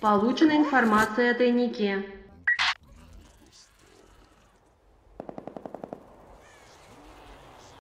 Получена информация о тайнике.